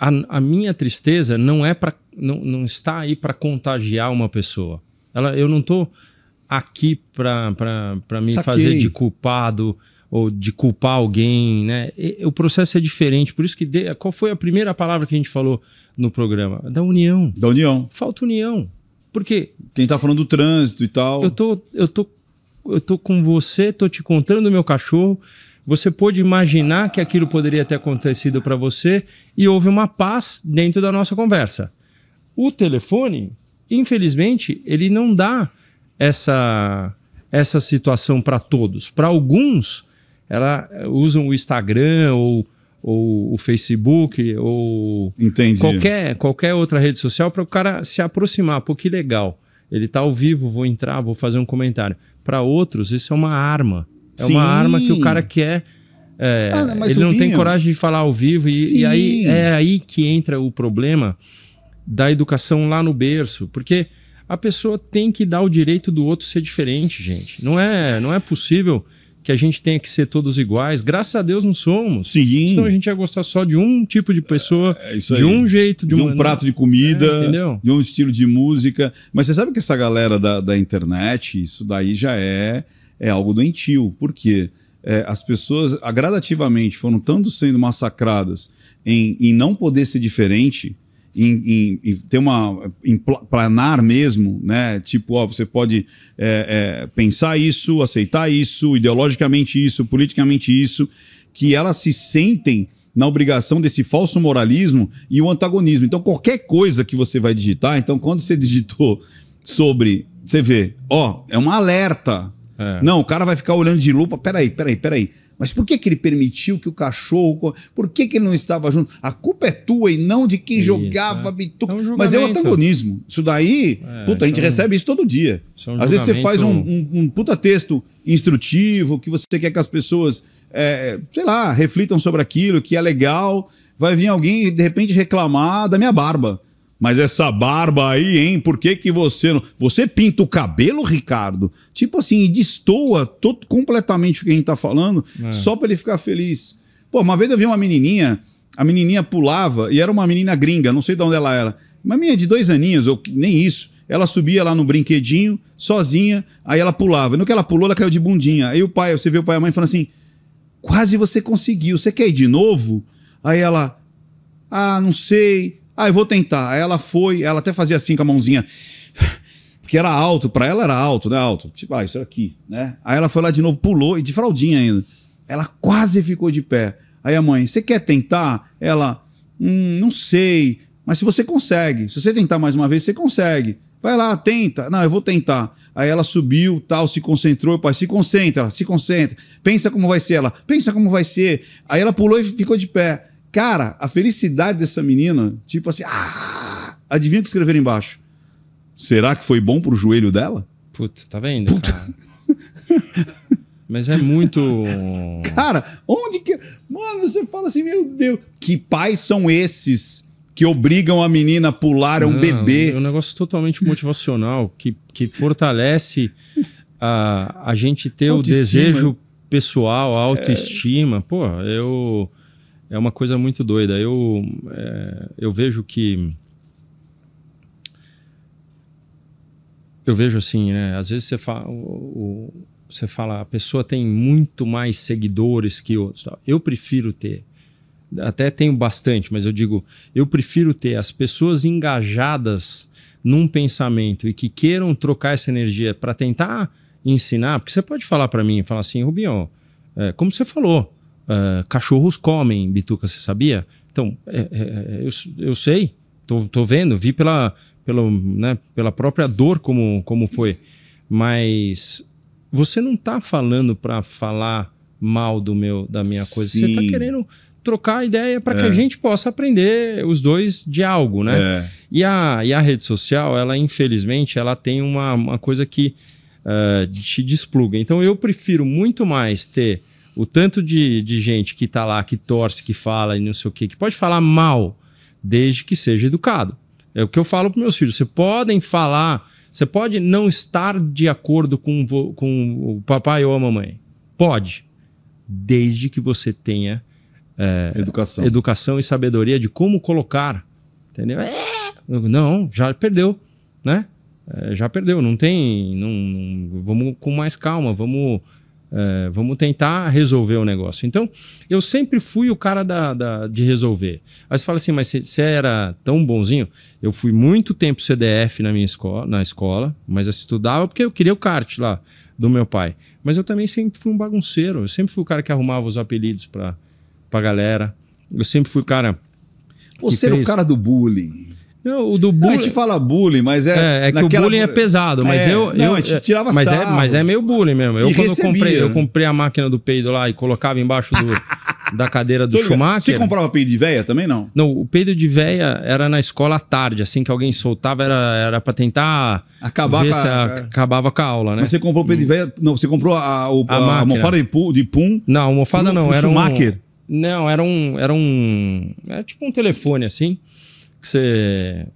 a, a minha tristeza não é para não, não está aí para contagiar uma pessoa. Ela, eu não tô aqui para me Saquei. fazer de culpado ou de culpar alguém, né? E- o processo é diferente, por isso que de- qual foi a primeira palavra que a gente falou no programa? Da união. Da União. Falta união. Porque Quem tá falando do trânsito e tal. eu tô, eu tô, eu tô com você, tô te contando o meu cachorro. Você pôde imaginar que aquilo poderia ter acontecido para você e houve uma paz dentro da nossa conversa. O telefone, infelizmente, ele não dá essa essa situação para todos. Para alguns, ela usam o Instagram ou, ou o Facebook ou Entendi. qualquer, qualquer outra rede social para o cara se aproximar. Pô, que legal. Ele tá ao vivo, vou entrar, vou fazer um comentário. Para outros, isso é uma arma. É Sim. uma arma que o cara quer. é, Ah, ele não tem coragem de falar ao vivo. E, e aí é aí que entra o problema da educação lá no berço. Porque a pessoa tem que dar o direito do outro ser diferente, gente. Não é, não é possível que a gente tenha que ser todos iguais. Graças a Deus não somos. Sim. Senão a gente ia gostar só de um tipo de pessoa, É isso de um jeito, de, de uma- um prato de comida, É, entendeu? de um estilo de música. Mas você sabe que essa galera da, da internet, isso daí já é, é algo doentio. Por quê? É, as pessoas ah, gradativamente foram tanto sendo massacradas em, em não poder ser diferente, em, em- em ter uma. em pla- planar mesmo, né? Tipo, ó, você pode é, é, pensar isso, aceitar isso, ideologicamente isso, politicamente isso, que elas se sentem na obrigação desse falso moralismo e o antagonismo. Então, qualquer coisa que você vai digitar, então, quando você digitou sobre. Você vê, ó, é um alerta. É. Não, o cara vai ficar olhando de lupa. Peraí, peraí, peraí. Mas por que, que ele permitiu que o cachorro. Por que, que ele não estava junto? A culpa é tua e não de quem Isso, jogava é. bituca. É um Mas é o antagonismo. Isso daí, É, puta, a gente é recebe isso todo dia. isso é um Às vezes você faz um, um, um puta texto instrutivo, que você quer que as pessoas, é, sei lá, reflitam sobre aquilo, que é legal. Vai vir alguém de repente reclamar da minha barba. Mas essa barba aí, hein? Por que, que você não. Você pinta o cabelo, Ricardo? Tipo assim, e destoa todo, completamente o que a gente tá falando, É. só pra ele ficar feliz. Pô, uma vez eu vi uma menininha, a menininha pulava, e era uma menina gringa, não sei de onde ela era. Uma menina de dois aninhos, ou nem isso. Ela subia lá no brinquedinho, sozinha, aí ela pulava. No que ela pulou, ela caiu de bundinha. Aí o pai, você vê o pai e a mãe falando assim: quase você conseguiu, você quer ir de novo? Aí ela, ah, não sei. Ah, eu vou tentar. Aí ela foi, ela até fazia assim com a mãozinha. Porque era alto, pra ela era alto, né? Alto. Tipo, ah, isso aqui, né? Aí ela foi lá de novo, pulou, e de fraldinha ainda. Ela quase ficou de pé. Aí a mãe, você quer tentar? Ela, hum, não sei. Mas se você consegue, se você tentar mais uma vez, você consegue. Vai lá, tenta. Não, eu vou tentar. Aí ela subiu, tal, se concentrou. Pai, se concentra, se concentra. Pensa como vai ser ela. Pensa como vai ser. Aí ela pulou e ficou de pé. Cara, a felicidade dessa menina, tipo assim, ah, adivinha o que escreveram embaixo? Será que foi bom pro joelho dela? Putz, tá vendo, cara? Mas é muito. Cara, onde que. Mano, você fala assim, meu Deus, que pais são esses que obrigam a menina a pular? É um bebê. É um negócio totalmente motivacional que, que fortalece a, a gente ter o Autoestima. desejo pessoal, a autoestima. Pô, eu. É uma coisa muito doida. Eu, é, eu vejo que. Eu vejo assim, né? Às vezes você fala, o- o- você fala, a pessoa tem muito mais seguidores que outros. Eu prefiro ter até tenho bastante, mas eu digo, eu prefiro ter as pessoas engajadas num pensamento e que queiram trocar essa energia para tentar ensinar, porque você pode falar para mim, falar assim, Rubinho, é, como você falou, é, cachorros comem bituca, você sabia? Então, é, é, é, eu, eu sei, tô, tô vendo, vi pela, pelo, né, pela própria dor como, como foi, mas você não tá falando para falar mal do meu da minha coisa, você tá Sim. querendo trocar ideia para que É. a gente possa aprender os dois de algo, né? É. E a, e a rede social, ela infelizmente, ela tem uma, uma coisa que eh, te despluga. Então eu prefiro muito mais ter o tanto de, de gente que tá lá, que torce, que fala e não sei o quê, que pode falar mal, desde que seja educado. É o que eu falo para meus filhos. Você podem falar, você pode não estar de acordo com, com o papai ou a mamãe. Pode. Desde que você tenha é, Educação. educação e sabedoria de como colocar, entendeu? É, não, já perdeu, né? É, já perdeu, não tem, não, não- vamos com mais calma, vamos, é, vamos tentar resolver o negócio. Então, eu sempre fui o cara da, da- de resolver. Aí você fala assim, mas você era tão bonzinho? Eu fui muito tempo CDF na minha escola, na escola, mas eu estudava porque eu queria o kart lá do meu pai. Mas eu também sempre fui um bagunceiro. Eu sempre fui o cara que arrumava os apelidos pra, pra galera. Eu sempre fui o cara. Você era o fez? cara do bullying. Não, o do Não, a bullying. gente fala bullying, mas é. É, é que o naquela- bullying é pesado, mas É, eu. não, eu a gente tirava mas é, mas é meio bullying mesmo. Eu, E quando eu recebia, comprei, eu né? comprei a máquina do peido lá e colocava embaixo do, da cadeira do Tô. Schumacher. Você comprava peido de véia também, não? Não, o peido de véia era na escola à tarde, assim que alguém soltava, era, era pra tentar Acabar ver com se a- a- acabava com a aula, né? Mas você comprou peido de véia. Não, você comprou a, o- A a, máquina. almofada de, pu- de pum. Não, almofada Pro- não, era Schumacher? um. Não, era um. Era um. Era tipo um telefone assim. Que você.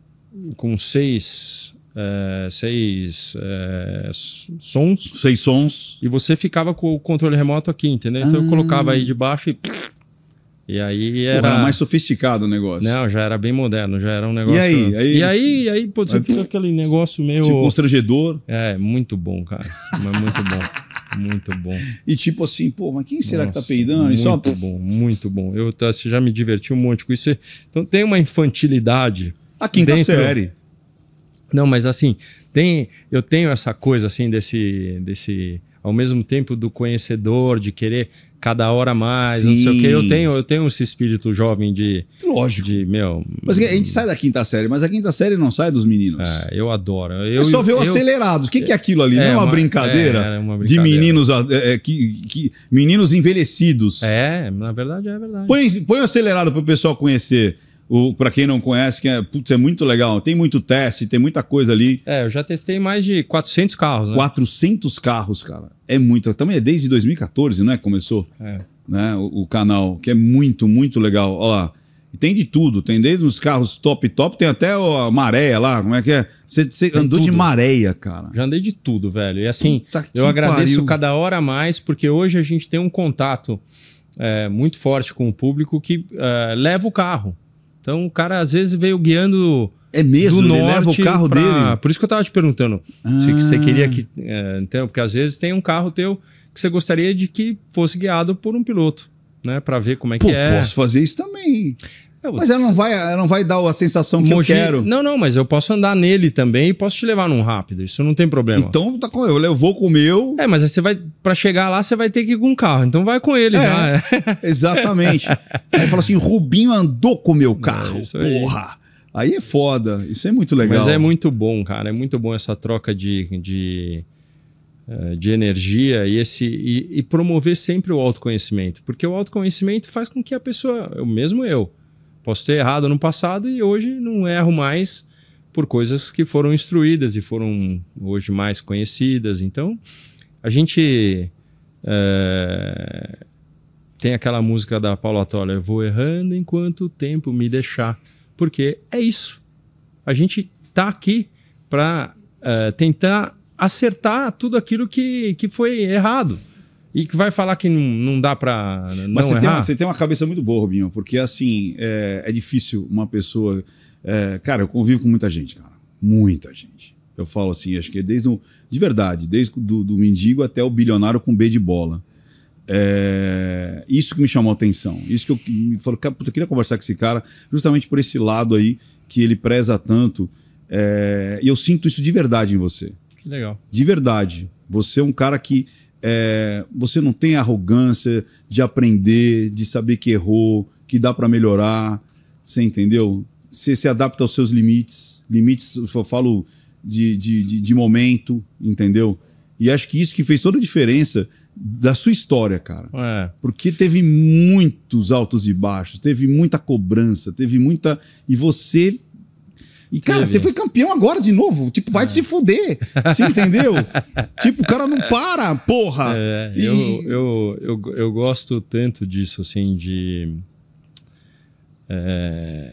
Com seis. é, seis é, sons. Seis sons. E você ficava com o controle remoto aqui, entendeu? Então eu Ah. colocava aí debaixo e. E aí Porra, era. Era mais sofisticado o negócio. Não, já era bem moderno, já era um negócio. aí? Aí- E aí, aí pô, você fica aquele negócio meio. Tipo, constrangedor. É, muito bom, cara. Mas muito bom. Muito bom. E tipo assim, pô, mas quem será que tá Nossa, peidando? E Muito só... bom, muito bom. Eu tá, você já me diverti um monte com isso. Então tem uma infantilidade. A quinta dentro- série. Não, mas assim, tem, eu tenho essa coisa assim desse, desse, ao mesmo tempo do conhecedor, de querer cada hora mais, não sei o quê. Eu Sim. tenho, eu tenho esse espírito jovem de, Lógico. de meu. Mas a gente sai da quinta série, mas a quinta série não sai dos meninos. é, eu adoro. Eu, é só ver o Acelerados. O que, que é aquilo ali? É, não é uma, uma- brincadeira, é, é uma de brincadeira. meninos ah, é, é, que, que- meninos envelhecidos. É, na verdade é verdade. Põe, põe o acelerado pro pessoal conhecer. O, pra quem não conhece, que é, putz, é muito legal. Tem muito teste, tem muita coisa ali. É, eu já testei mais de 400 carros, né? 400 carros, cara. É muito. Também é desde 2014, né? Começou É. né, o, o canal, que é muito, muito legal. Olha lá. E tem de tudo. Tem desde os carros top, top. Tem até a maréia lá. Como é que é? Você, você andou de tudo. maréia, cara. Já andei de tudo, velho. E assim, eu agradeço pariu. cada hora mais, porque hoje a gente tem um contato é, muito forte com o público que é, leva o carro. Então o cara às vezes veio guiando É mesmo, do norte leva o carro pra- dele. Por isso que eu tava te perguntando se Ah. você queria que. é, então, porque às vezes tem um carro teu que você gostaria de que fosse guiado por um piloto, né? Pra ver como é Pô, que é. posso fazer isso também. Eu- Mas ela não vai, ela não vai dar a sensação que Mogi- eu quero. Não, não, mas eu posso andar nele também e posso te levar num rápido. Isso não tem problema. Então, tá com, eu vou com o meu. É, mas você vai para chegar lá, você vai ter que ir com um carro. Então vai com ele É. já. é. Exatamente. aí fala assim: Rubinho andou com o meu carro. É, isso aí. porra. Aí é foda. Isso é muito legal. Mas é muito bom, cara. É muito bom essa troca de, de, eh, de energia e, esse, e, e promover sempre o autoconhecimento. Porque o autoconhecimento faz com que a pessoa, eu mesmo eu, posso ter errado no passado e hoje não erro mais por coisas que foram instruídas e foram hoje mais conhecidas. Então, a gente eh, tem aquela música da Paula Toller, vou errando enquanto o tempo me deixar. Porque é isso. A gente tá aqui para tentar acertar tudo aquilo que, que foi errado. E que vai falar que não, não dá para não Mas você tem, errar. uma, você tem uma cabeça muito boa, Rubinho, porque assim, é, é difícil uma pessoa. é, cara, eu convivo com muita gente, cara. Muita gente. Eu falo assim, acho que desde o. De verdade, desde do, do mendigo até o bilionário com B de bola. É, isso que me chamou a atenção. Isso que eu me falou, cara, puta, eu queria conversar com esse cara, justamente por esse lado aí que ele preza tanto. É, e eu sinto isso de verdade em você Que legal. de verdade. Você é um cara que é, você não tem arrogância de aprender, de saber que errou, que dá para melhorar. Você entendeu? Você se adapta aos seus limites. Limites, eu falo de, de, de, de momento, entendeu? E acho que isso que fez toda a diferença da sua história, cara. É, Porque teve muitos altos e baixos, teve muita cobrança, teve muita. E você. E, cara, você foi campeão agora de novo. Tipo, vai se fuder. Você entendeu? tipo, o cara não para, porra. é, E- eu, eu, eu, eu gosto tanto disso, assim, de. é,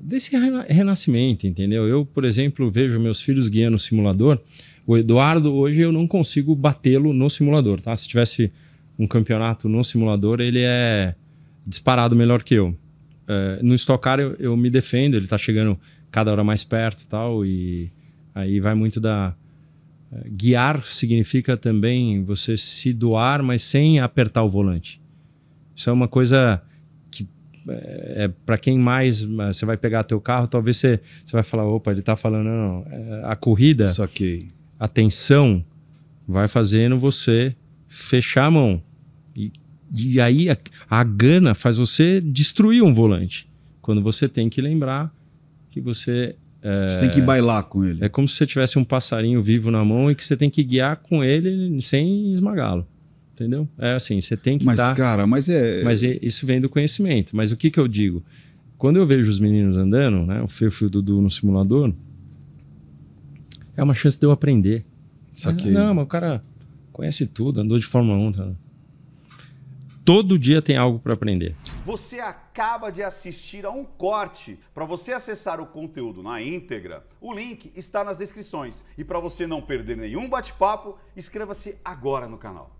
desse rena- renascimento, entendeu? Eu, por exemplo, vejo meus filhos guiando no simulador. O Eduardo, hoje, eu não consigo batê-lo no simulador, tá? Se tivesse um campeonato no simulador, ele é, disparado melhor que eu. É, no Stock Car eu, eu, me defendo, ele está chegando cada hora mais perto tal, e aí vai muito da... É, guiar significa também você se doar, mas sem apertar o volante. Isso é uma coisa que é, é para quem mais você vai pegar teu carro, talvez você, você vai falar, opa, ele está falando, não, não, é, a corrida, que a tensão vai fazendo você fechar a mão. E, e aí a, a gana faz você destruir um volante. Quando você tem que lembrar que você é, você tem que bailar com ele. É como se você tivesse um passarinho vivo na mão e que você tem que guiar com ele sem esmagá-lo. Entendeu? É assim, você tem que Mas, tá... cara, mas é... Mas é, isso vem do conhecimento. Mas o que que eu digo? Quando eu vejo os meninos andando, né? O Feio Dudu no simulador, é uma chance de eu aprender. Saquei. Não, mas o cara conhece tudo, andou de Fórmula 1. Tá? Todo dia tem algo para aprender. Você acaba de assistir a um corte. Para você acessar o conteúdo na íntegra, o link está nas descrições. E para você não perder nenhum bate-papo, inscreva-se agora no canal.